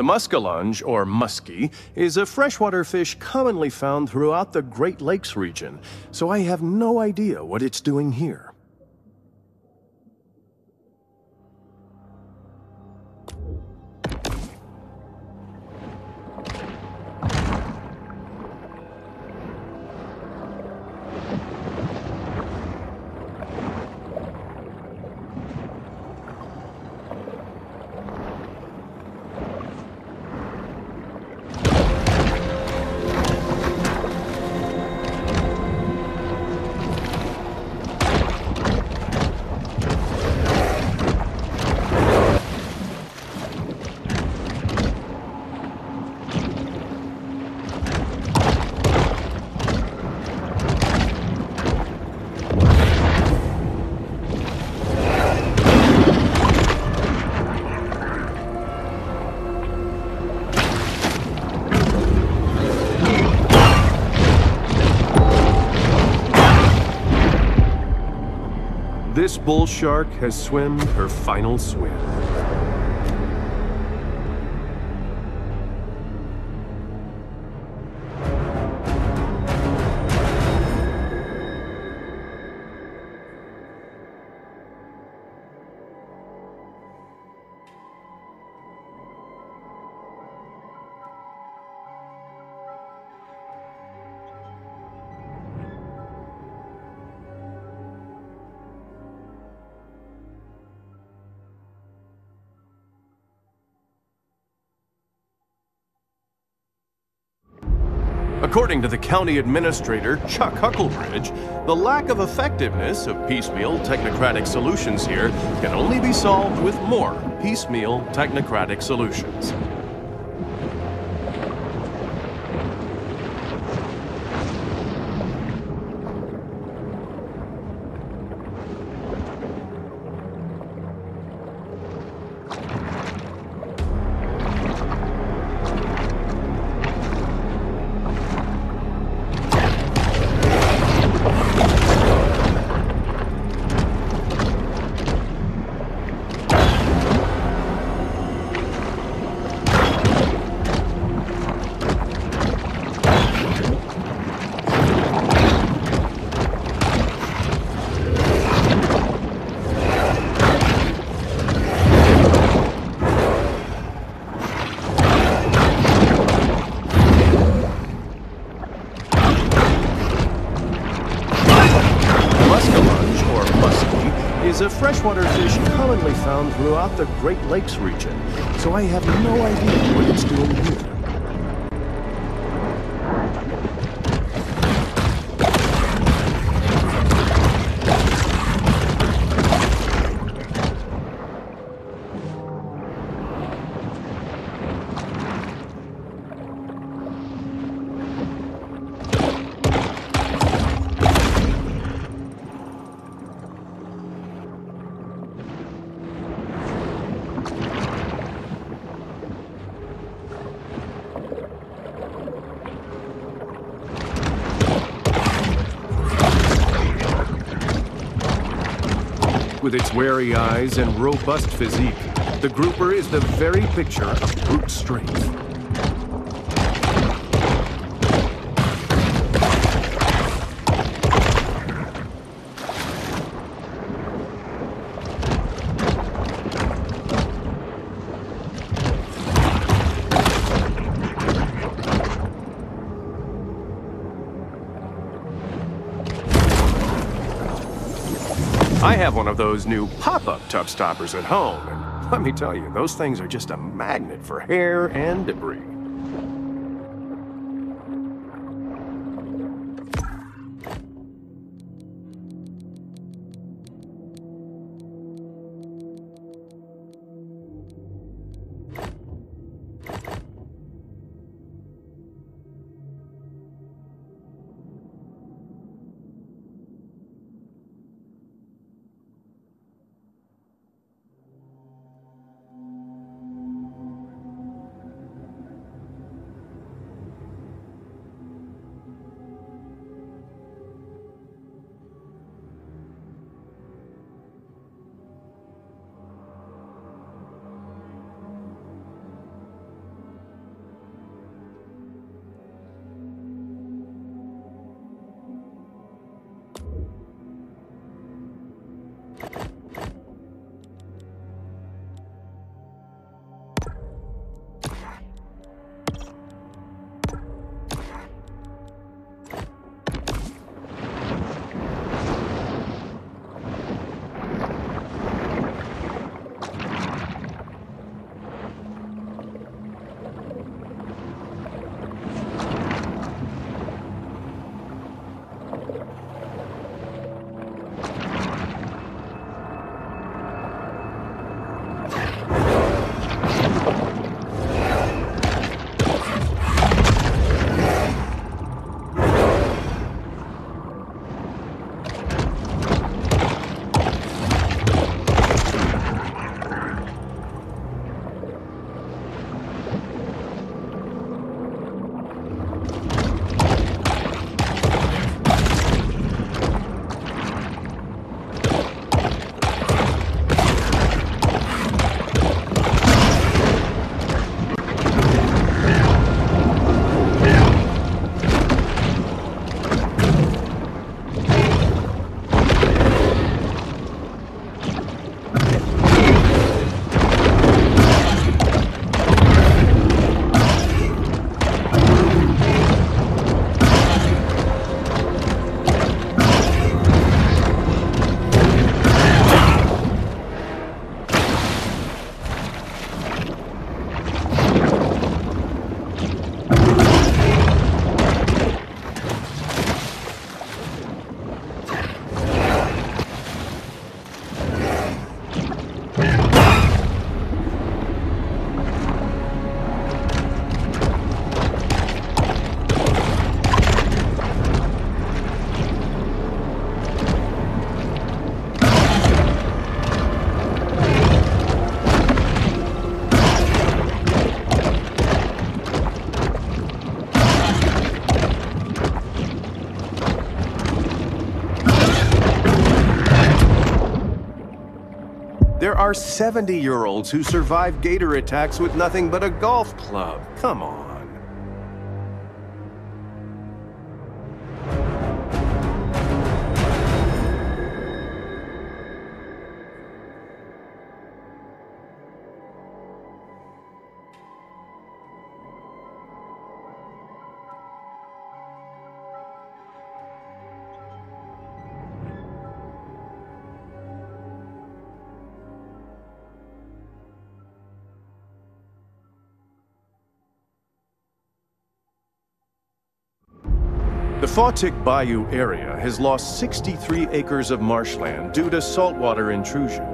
The muskellunge, or muskie, is a freshwater fish commonly found throughout the Great Lakes region, so I have no idea what it's doing here. Bull shark has swum her final swim. According to the county administrator, Chuck Hucklebridge, the lack of effectiveness of piecemeal technocratic solutions here can only be solved with more piecemeal technocratic solutions. Freshwater fish commonly found throughout the Great Lakes region, so I have no idea what it's doing here. With its wary eyes and robust physique, the grouper is the very picture of brute strength. Have one of those new pop-up tub stoppers at home, and let me tell you, those things are just a magnet for hair and debris. Are 70 year olds who survive gator attacks with nothing but a golf club. Come on. The Fawtick Bayou area has lost 63 acres of marshland due to saltwater intrusion.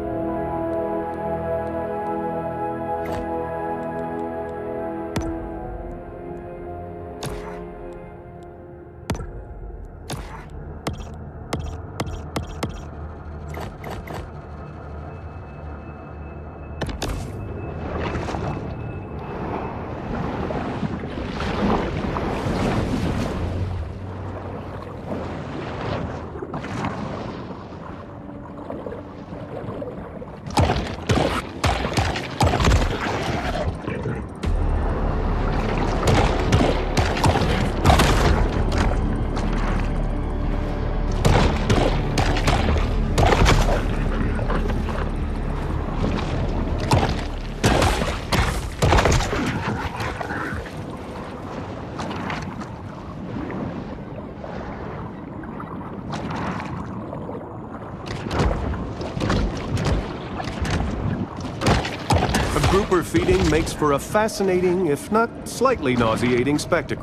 Feeding makes for a fascinating, if not slightly nauseating spectacle.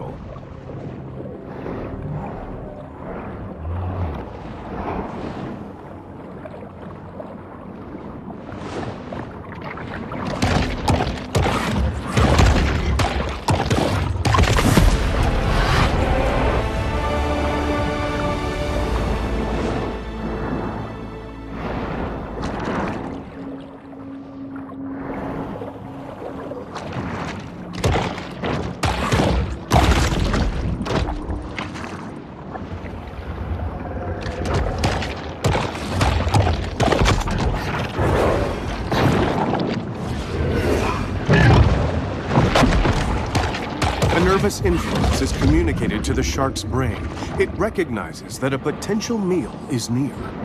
Nervous influence is communicated to the shark's brain. It recognizes that a potential meal is near.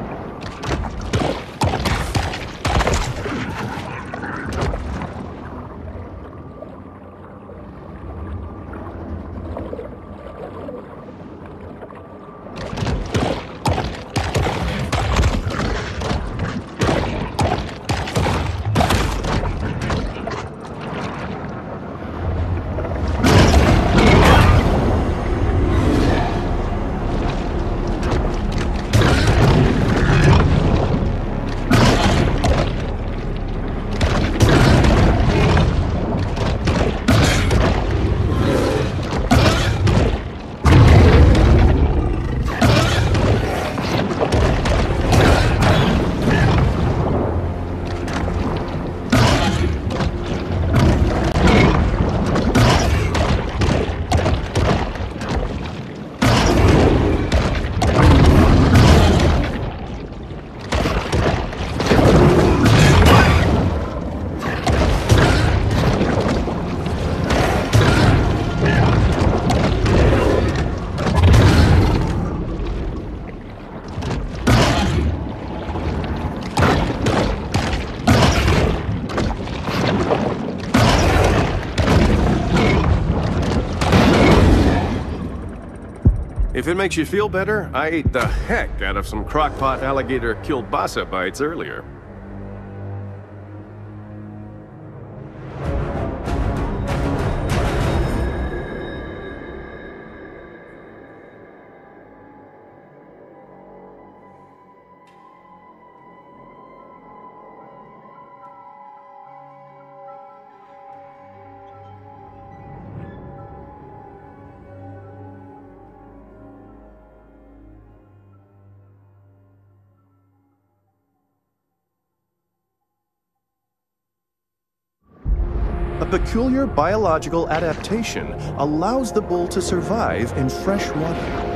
If it makes you feel better, I ate the heck out of some crockpot alligator kielbasa bites earlier. A peculiar biological adaptation allows the bull to survive in fresh water.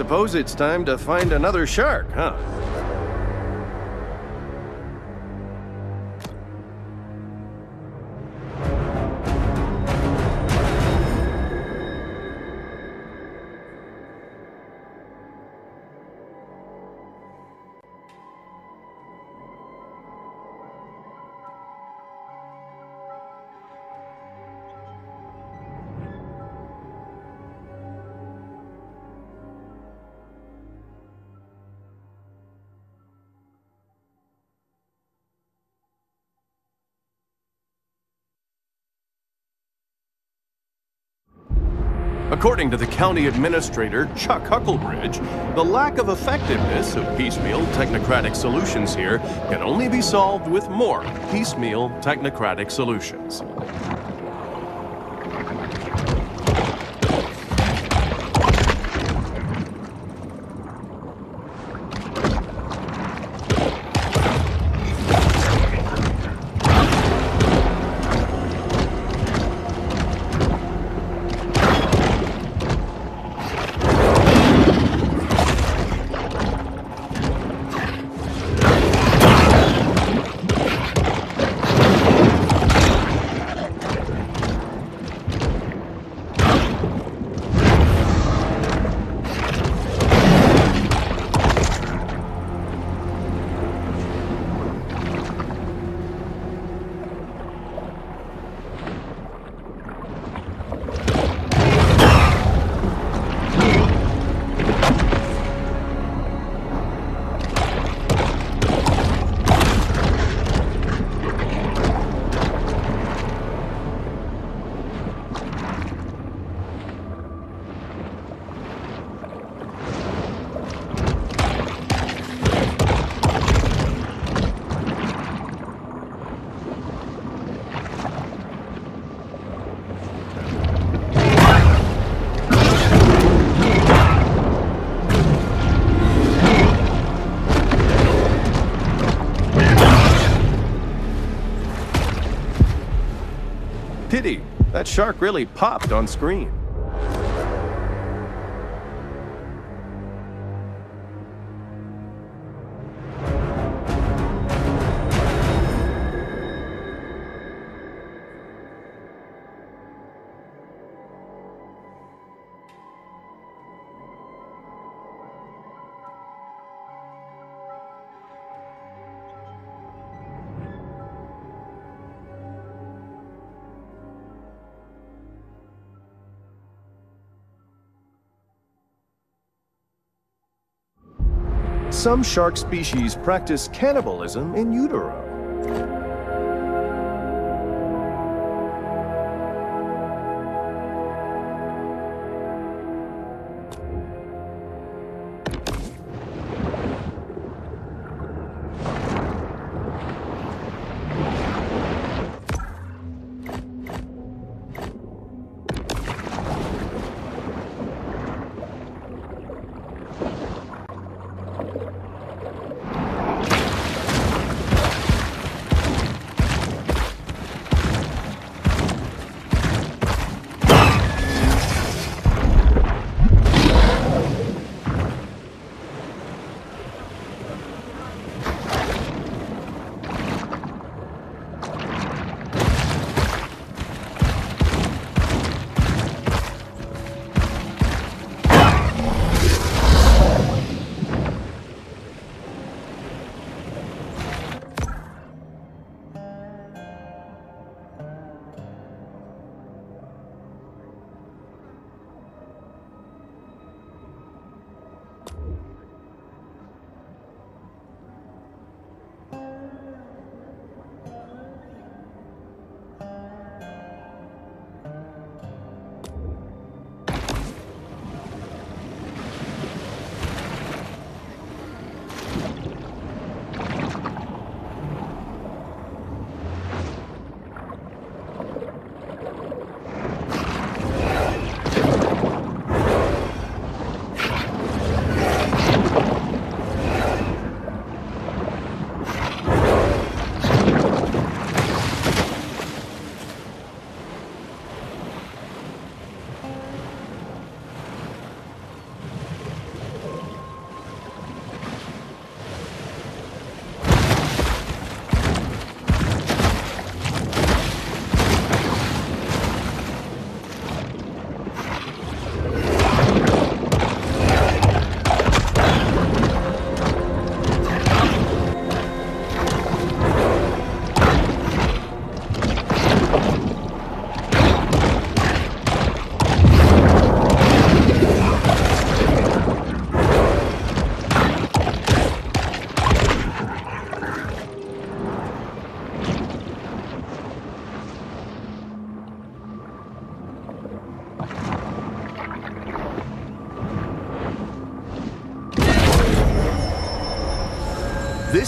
Suppose it's time to find another shark, huh? According to the county administrator, Chuck Hucklebridge, the lack of effectiveness of piecemeal technocratic solutions here can only be solved with more piecemeal technocratic solutions. Shark really popped on screen. Some shark species practice cannibalism in utero.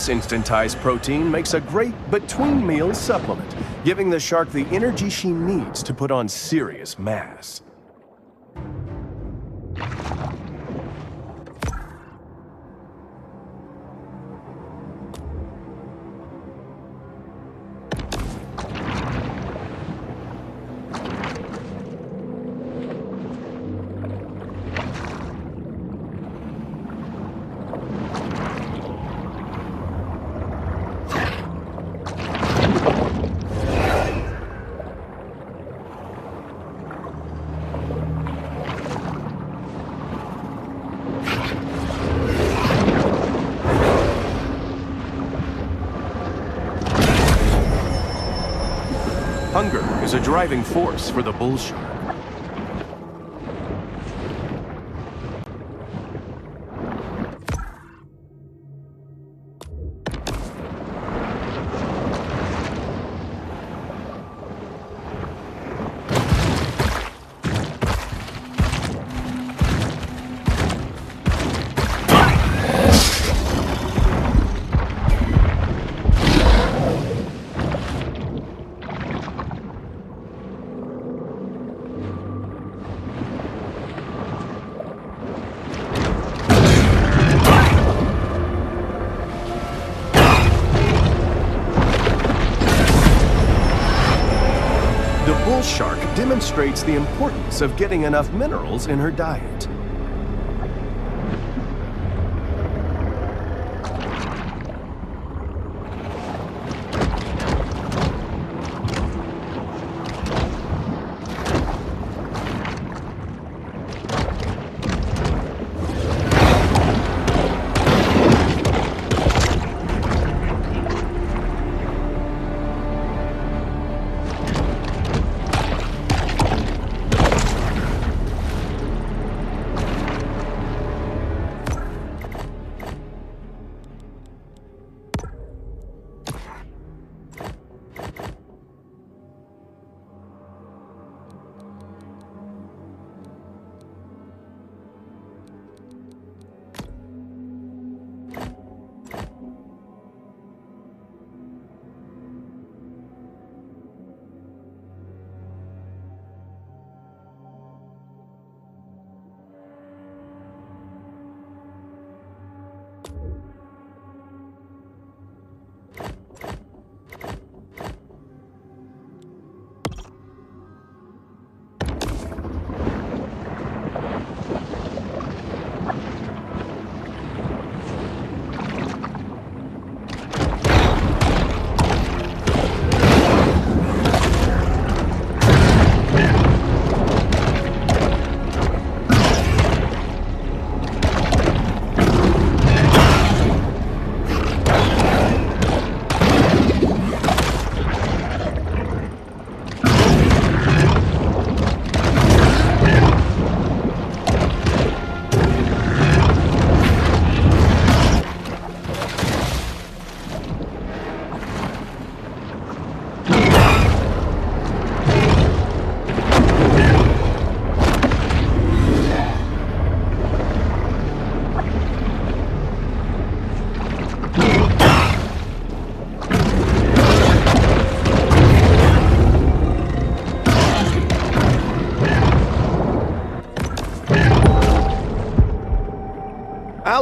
This instantized protein makes a great between meal supplement, giving the shark the energy she needs to put on serious mass. Hunger is a driving force for the bull shark. The bull shark demonstrates the importance of getting enough minerals in her diet.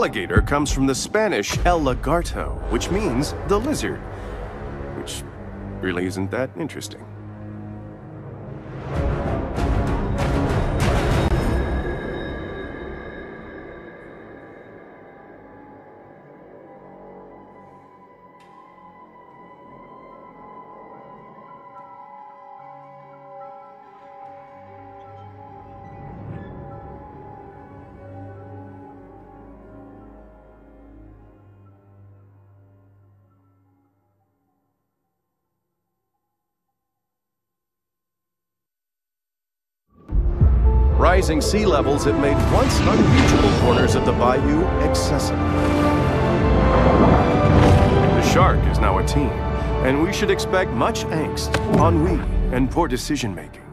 Alligator comes from the Spanish el lagarto, which means the lizard, which really isn't that interesting. Rising sea levels have made once unreachable corners of the bayou accessible. The shark is now a team, and we should expect much angst, ennui, and poor decision making.